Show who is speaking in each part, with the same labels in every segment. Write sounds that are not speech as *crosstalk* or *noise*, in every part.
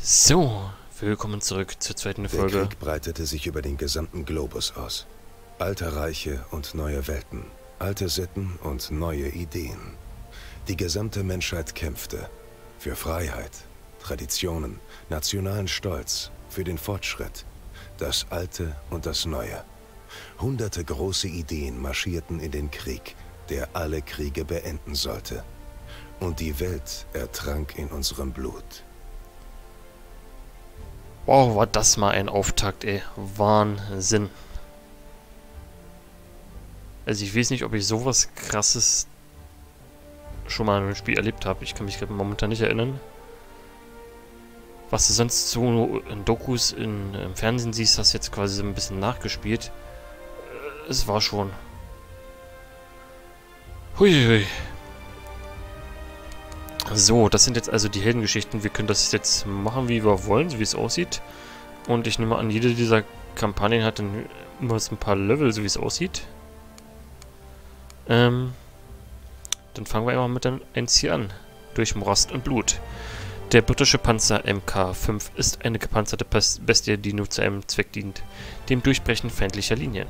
Speaker 1: So, willkommen zurück zur zweiten
Speaker 2: Der
Speaker 1: Folge.
Speaker 2: Krieg breitete sich über den gesamten Globus aus. Alte Reiche und neue Welten, alte Sitten und neue Ideen. Die gesamte Menschheit kämpfte für Freiheit, Traditionen, nationalen Stolz, für den Fortschritt, das Alte und das Neue. Hunderte große Ideen marschierten in den Krieg, der alle Kriege beenden sollte. Und die Welt ertrank in unserem Blut.
Speaker 1: Wow, war das mal ein Auftakt, ey. Wahnsinn. Also ich weiß nicht, ob ich sowas krasses schon mal in einem Spiel erlebt habe. Ich kann mich gerade momentan nicht erinnern. Was du sonst so in Dokus in, im Fernsehen siehst, hast du jetzt quasi so ein bisschen nachgespielt. Äh, Es war schon. Huiui. So, das sind jetzt also die Heldengeschichten. Wir können das jetzt machen, wie wir wollen, so wie es aussieht. Und ich nehme an, jede dieser Kampagnen hat dann immer ein paar Level, so wie es aussieht. Ähm, dann fangen wir einfach mit dem 1 hier an. Durch Rost und Blut. Der britische Panzer MK5 ist eine gepanzerte Bestie, die nur zu einem Zweck dient. Dem Durchbrechen feindlicher Linien.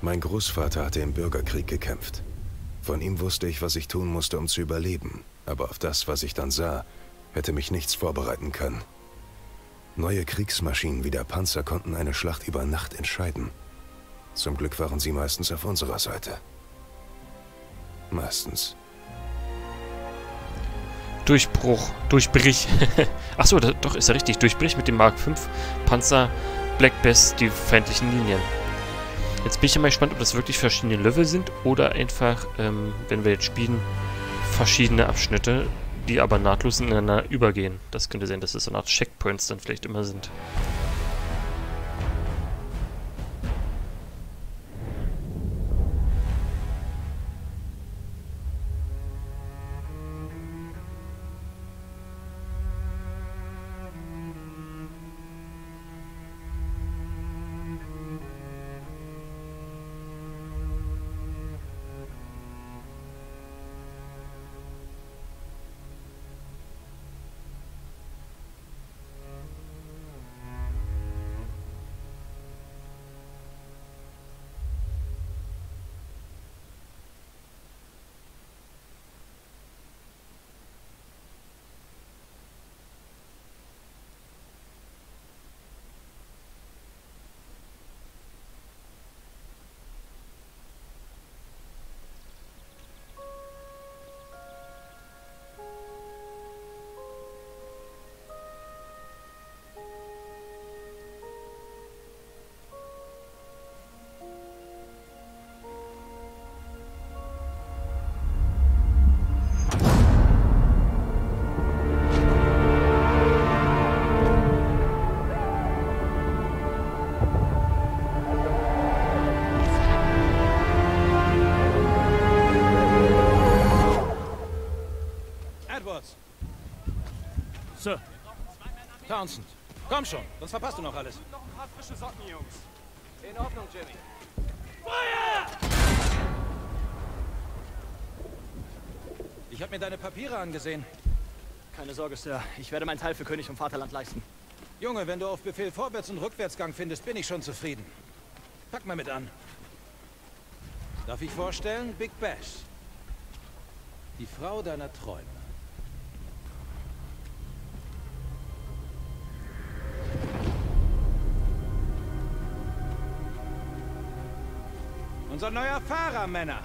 Speaker 2: Mein Großvater hatte im Bürgerkrieg gekämpft. Von ihm wusste ich, was ich tun musste, um zu überleben. Aber auf das, was ich dann sah, hätte mich nichts vorbereiten können. Neue Kriegsmaschinen wie der Panzer konnten eine Schlacht über Nacht entscheiden. Zum Glück waren sie meistens auf unserer Seite. Meistens.
Speaker 1: Durchbruch, Durchbrich. *laughs* Achso, doch, ist ja richtig. Durchbrich mit dem Mark 5 Panzer Black Best die feindlichen Linien. Jetzt bin ich ja mal gespannt, ob das wirklich verschiedene Level sind oder einfach, ähm, wenn wir jetzt spielen, verschiedene Abschnitte, die aber nahtlos ineinander übergehen. Das könnte sein, dass es so eine Art Checkpoints dann vielleicht immer sind.
Speaker 3: Townsend. Komm schon, sonst verpasst du noch alles.
Speaker 4: Noch ein paar frische Socken, Jungs. In Ordnung, Jimmy.
Speaker 3: Ich habe mir deine Papiere angesehen.
Speaker 4: Keine Sorge, Sir. Ich werde meinen Teil für König und Vaterland leisten.
Speaker 3: Junge, wenn du auf Befehl Vorwärts- und Rückwärtsgang findest, bin ich schon zufrieden. Pack mal mit an. Darf ich vorstellen? Big Bash. Die Frau deiner Träume. Unser neuer Fahrer, Männer.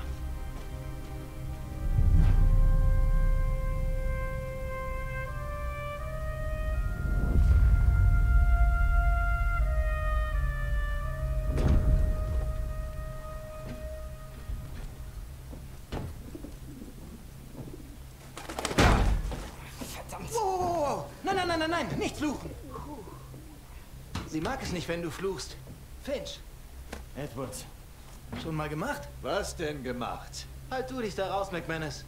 Speaker 5: Verdammt! Wow, wow, wow, wow. Nein, nein, nein, nein, nein, nicht fluchen. Sie mag es nicht, wenn du fluchst. Finch. Edwards. Schon mal gemacht?
Speaker 6: Was denn gemacht?
Speaker 5: Halt du dich da raus, McManus.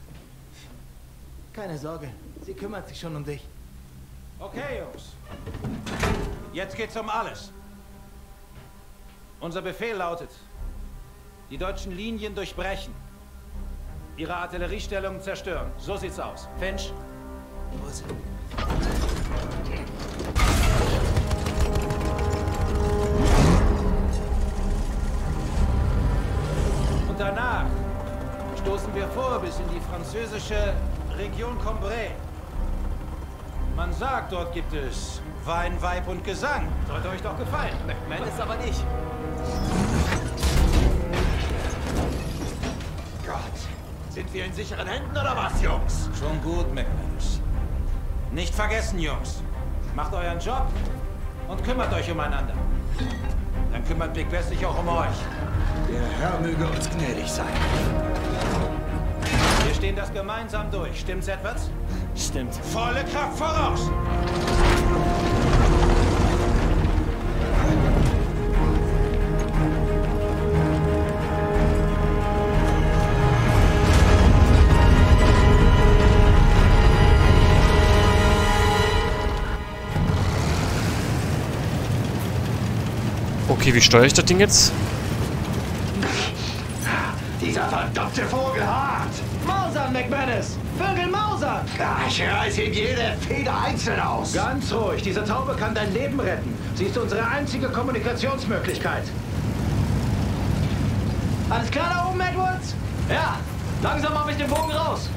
Speaker 5: Keine Sorge, sie kümmert sich schon um dich.
Speaker 3: Okay, Jungs. Jetzt geht's um alles. Unser Befehl lautet, die deutschen Linien durchbrechen. Ihre Artilleriestellungen zerstören. So sieht's aus. Finch,
Speaker 5: Los.
Speaker 3: Danach stoßen wir vor bis in die französische Region Combray. Man sagt, dort gibt es Wein, Weib und Gesang. Sollte euch doch gefallen.
Speaker 5: McMahon ist aber nicht.
Speaker 6: Gott. Sind wir in sicheren Händen oder was, Jungs?
Speaker 3: Schon gut, McManus. Nicht vergessen, Jungs. Macht euren Job und kümmert euch umeinander. Dann kümmert Big West sich auch um euch.
Speaker 6: Der Herr möge uns gnädig sein.
Speaker 3: Wir stehen das gemeinsam durch. Stimmt's, Edwards?
Speaker 4: Stimmt.
Speaker 3: Volle Kraft voraus!
Speaker 1: Okay, wie steuere ich das Ding jetzt?
Speaker 6: Dieser verdammte Vogel hart.
Speaker 5: Mausern, McManus! Vögel mausern!
Speaker 6: Ja, ich reiß ihm jede Feder einzeln aus.
Speaker 3: Ganz ruhig. Diese Taube kann dein Leben retten. Sie ist unsere einzige Kommunikationsmöglichkeit.
Speaker 5: Alles klar da oben, Edwards? Ja, langsam mache ich den Bogen raus.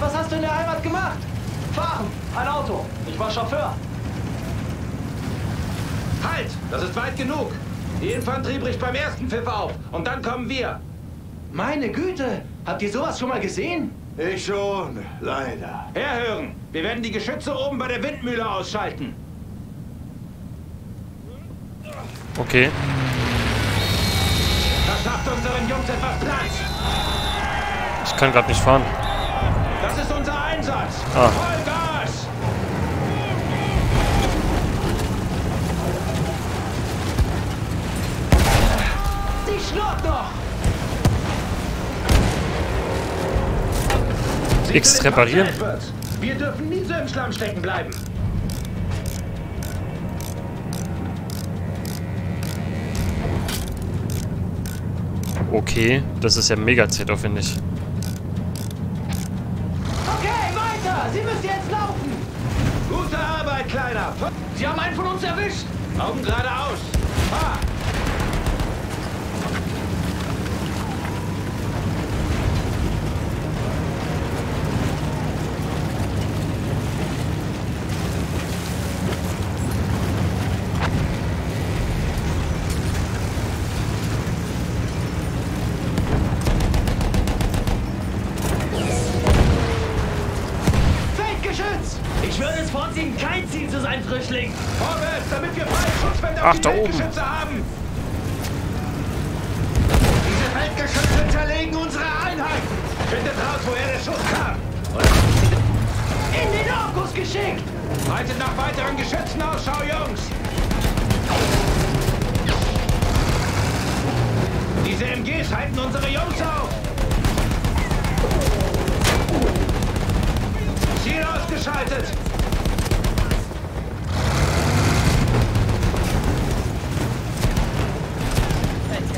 Speaker 5: Was hast du in der Heimat gemacht? Fahren, ein Auto. Ich war Chauffeur.
Speaker 3: Halt! Das ist weit genug. Die Infanterie bricht beim ersten Pfiff auf. Und dann kommen wir.
Speaker 5: Meine Güte, habt ihr sowas schon mal gesehen?
Speaker 6: Ich schon, leider.
Speaker 3: Herhören! Wir werden die Geschütze oben bei der Windmühle ausschalten.
Speaker 1: Okay.
Speaker 3: Verschafft unseren Jungs etwas Platz.
Speaker 1: Ich kann gerade nicht fahren.
Speaker 3: Das ist unser Einsatz.
Speaker 1: Ah. X reparieren.
Speaker 3: Wir dürfen nie so im Schlamm stecken bleiben.
Speaker 1: Okay, das ist ja mega zeitaufwendig.
Speaker 5: Okay, weiter! Sie müssen jetzt laufen!
Speaker 3: Gute Arbeit, Kleiner.
Speaker 5: Sie haben einen von uns erwischt!
Speaker 3: Augen geradeaus. Fahr!
Speaker 4: Frischling.
Speaker 3: Vorwärts, damit wir freie Schutzfelder
Speaker 1: Ach,
Speaker 3: auf die. Feldgeschütze haben.
Speaker 6: Diese Feldgeschütze zerlegen unsere Einheit.
Speaker 3: Findet raus, woher der Schuss kam.
Speaker 5: In den Orkus geschickt!
Speaker 3: Haltet nach weiteren Geschützen Ausschau, Jungs. Diese MGs halten unsere Jungs auf. Ziel ausgeschaltet.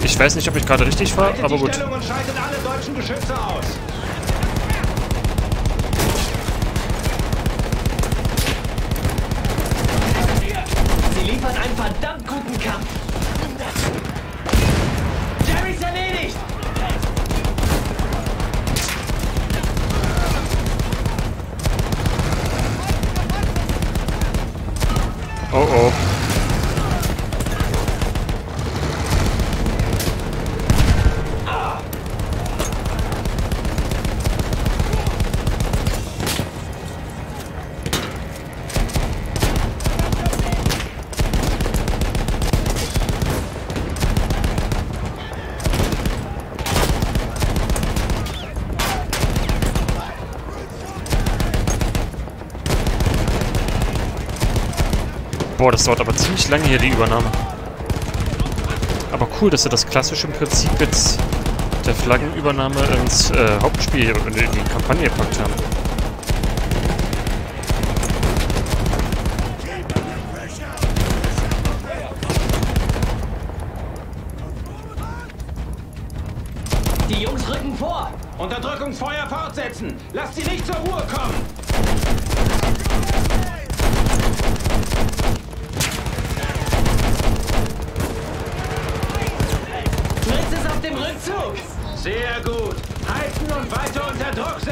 Speaker 1: Ich weiß nicht, ob ich gerade richtig fahre,
Speaker 3: Haltet
Speaker 1: aber gut.
Speaker 3: Alle deutschen Geschütze aus.
Speaker 1: Boah, das dauert aber ziemlich lange hier, die Übernahme. Aber cool, dass sie das klassische Prinzip jetzt der Flaggenübernahme ins äh, Hauptspiel, in die, in die Kampagne gepackt haben.
Speaker 3: dog's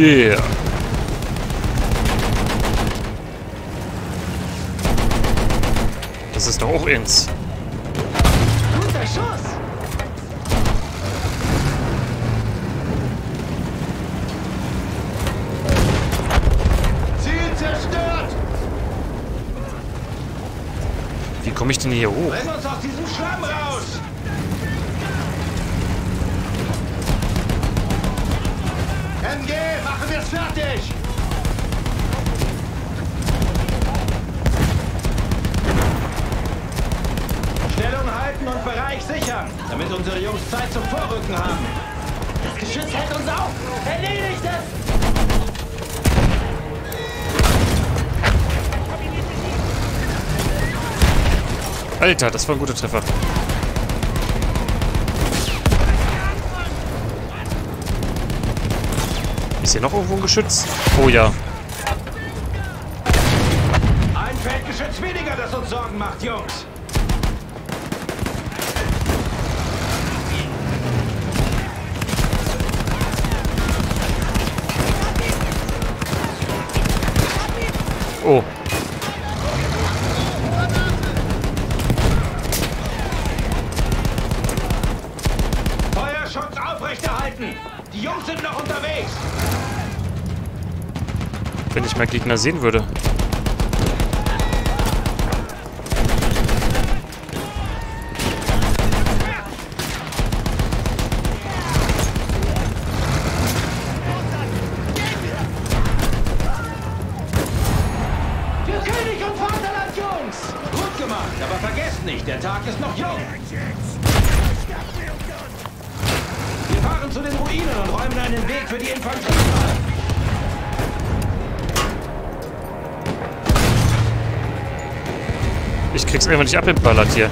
Speaker 1: Yeah. Das ist doch auch ins.
Speaker 5: Guter Schuss!
Speaker 6: Ziel zerstört!
Speaker 1: Wie komme ich denn hier hoch?
Speaker 6: Bring uns aus diesem Schlamm raus! MG, machen wir's fertig!
Speaker 3: Stellung halten und Bereich sichern, damit unsere Jungs Zeit zum Vorrücken haben.
Speaker 5: Das Geschütz hält uns auf! Erledigt es!
Speaker 1: Alter, das war ein guter Treffer. Ist hier noch irgendwo ein Geschütz? Oh ja.
Speaker 3: Ein Feldgeschütz weniger, das uns Sorgen macht, Jungs.
Speaker 1: Oh.
Speaker 3: Feuerschutz aufrechterhalten! Die Jungs sind noch unterwegs!
Speaker 1: Wenn ich mal Gegner sehen würde. Ich krieg's einfach nicht abgeballert hier.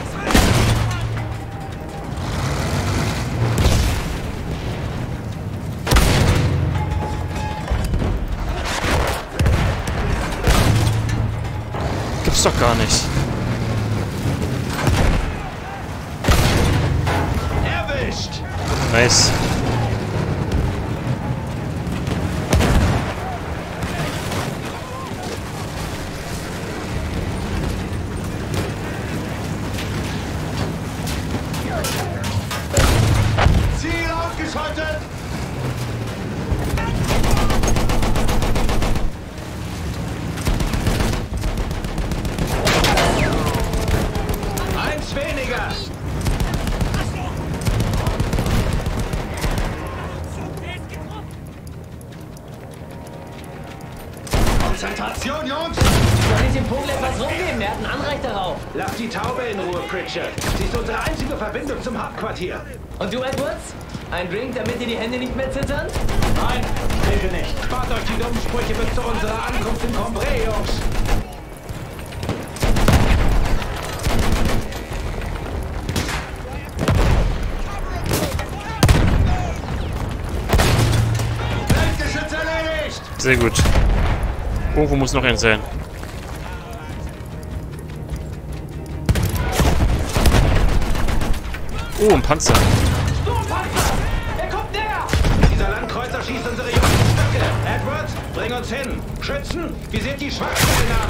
Speaker 1: Gibt's doch gar nicht.
Speaker 3: Erwischt!
Speaker 1: Nice.
Speaker 5: Hände nicht mehr zittern?
Speaker 3: Nein, Hilfe nicht. Spart euch die dummen Sprüche bis zu unserer Ankunft in Cambrai, Jungs.
Speaker 1: Sehr gut. Irgendwo muss noch ein sein. Oh, ein Panzer.
Speaker 3: Uns hin. Schützen, wie sind die Schwachstellen ab?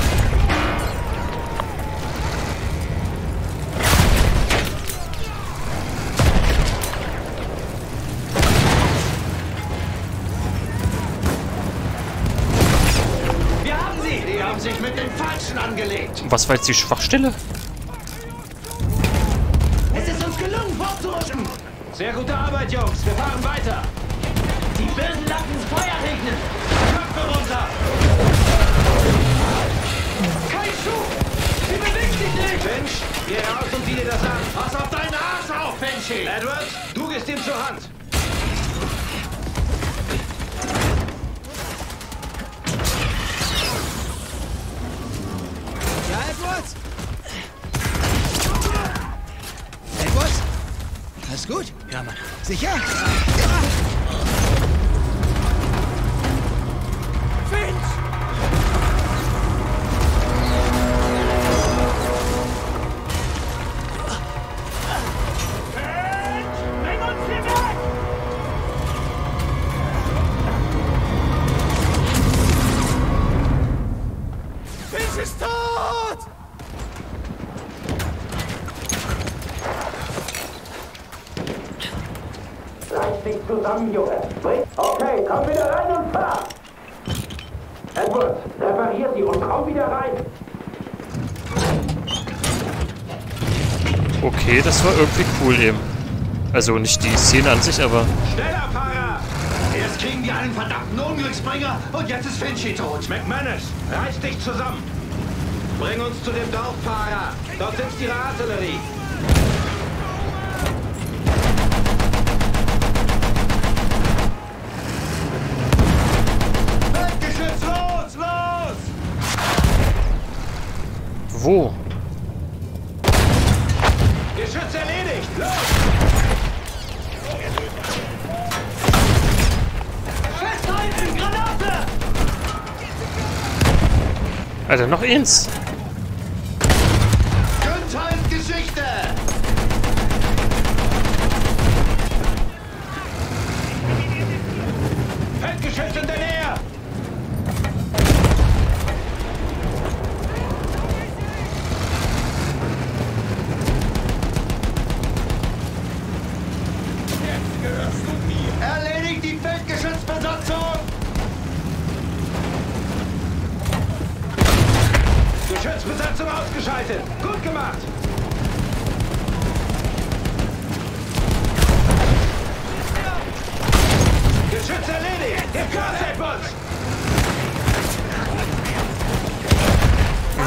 Speaker 5: Wir haben sie!
Speaker 6: Die haben sich mit den Falschen angelegt!
Speaker 1: Was war jetzt die Schwachstelle?
Speaker 5: Es ist uns gelungen, vorzurutschen!
Speaker 3: Sehr gute Arbeit, Jungs. Wir fahren weiter.
Speaker 5: Die bösen Lappen Feuer regnen! Schuh! Sie bewegt sich nicht!
Speaker 3: Finch, geh raus und sieh dir das an.
Speaker 6: Pass auf deinen Arsch auf, Finchy!
Speaker 3: Edwards, du gehst ihm zur Hand.
Speaker 7: Ja, Edwards? Edwards? Alles gut?
Speaker 5: Ja, Mann.
Speaker 7: Sicher?
Speaker 3: zusammen,
Speaker 1: war irgendwie cool eben. Also nicht die Szene an sich, aber
Speaker 3: Schneller, Fahrer! Erst kriegen wir einen verdammten Unglücksbringer und jetzt ist Finchy tot. McManus, reiß dich zusammen. Bring uns zu dem Dorf, Fahrer. Dort sitzt ihre Artillerie. Feldgeschütz, los, los!
Speaker 1: wo? Alter, noch eins.
Speaker 3: Günther Geschichte!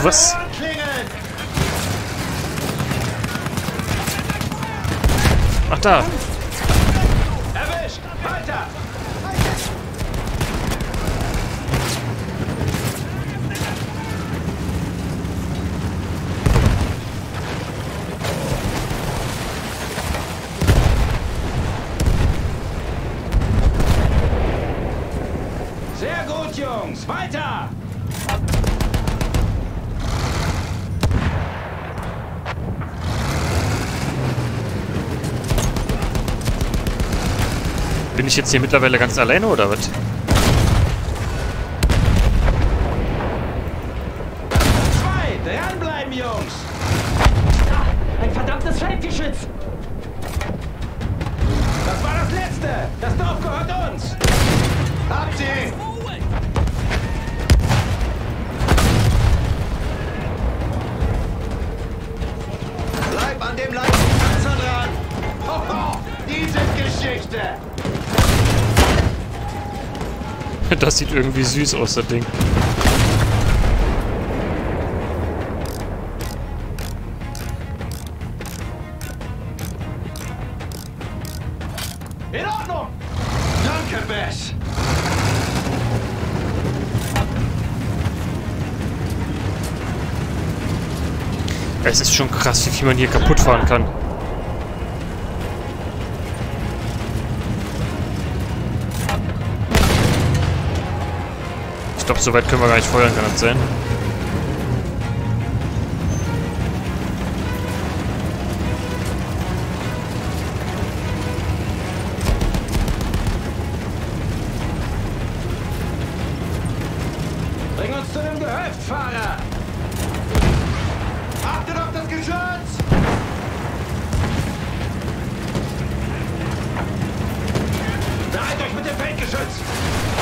Speaker 1: Was? Ach da.
Speaker 3: Erwischt! Weiter! Sehr gut, Jungs! Weiter!
Speaker 1: Bin ich jetzt hier mittlerweile ganz alleine oder was?
Speaker 3: Das
Speaker 1: sieht irgendwie süß aus, das Ding.
Speaker 3: In Ordnung! Danke, Bess!
Speaker 1: Es ist schon krass, wie viel man hier kaputt fahren kann. Glaube, so weit können wir gar nicht feuern, kann das sein?
Speaker 3: Bring uns zu dem Gehöft, Fahrer! Achtet auf das Geschütz! Beeilt euch mit dem Feldgeschütz!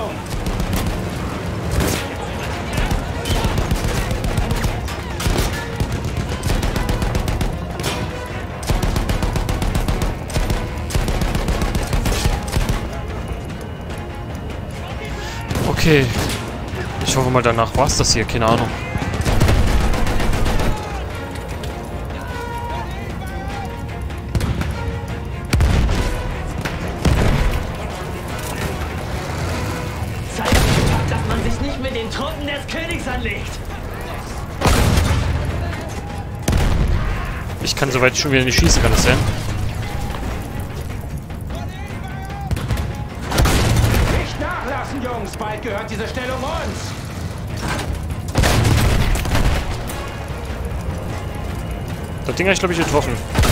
Speaker 3: Stellung!
Speaker 1: Okay. Ich hoffe mal, danach war es das hier. Keine Ahnung. Ich kann soweit schon wieder nicht schießen, kann das sein?
Speaker 3: Nicht nachlassen! macht diese Stellung uns?
Speaker 1: Das Ding habe ich, glaube ich, getroffen.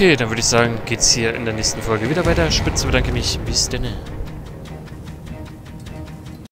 Speaker 1: Okay, dann würde ich sagen, geht's hier in der nächsten Folge wieder weiter. Spitze bedanke mich. Bis denne.